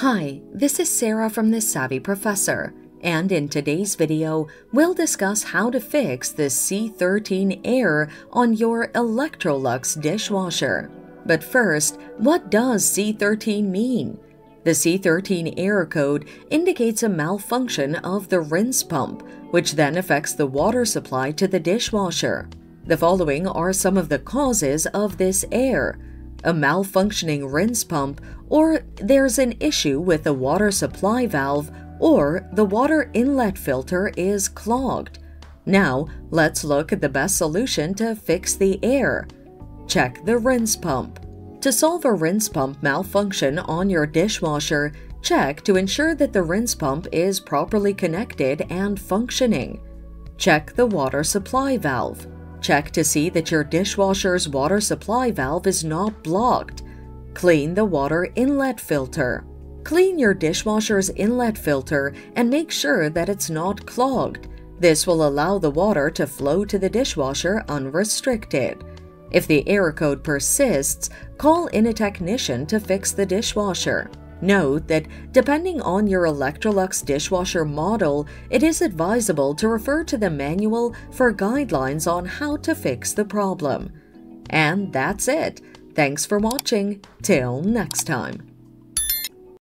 Hi, this is Sarah from The Savvy Professor, and in today's video, we'll discuss how to fix the C13 error on your Electrolux dishwasher. But first, what does C13 mean? The C13 error code indicates a malfunction of the rinse pump, which then affects the water supply to the dishwasher. The following are some of the causes of this error a malfunctioning rinse pump, or there's an issue with the water supply valve, or the water inlet filter is clogged. Now, let's look at the best solution to fix the air. Check the rinse pump. To solve a rinse pump malfunction on your dishwasher, check to ensure that the rinse pump is properly connected and functioning. Check the water supply valve. Check to see that your dishwasher's water supply valve is not blocked. Clean the water inlet filter. Clean your dishwasher's inlet filter and make sure that it's not clogged. This will allow the water to flow to the dishwasher unrestricted. If the error code persists, call in a technician to fix the dishwasher. Note that depending on your Electrolux dishwasher model, it is advisable to refer to the manual for guidelines on how to fix the problem. And that's it. Thanks for watching. Till next time.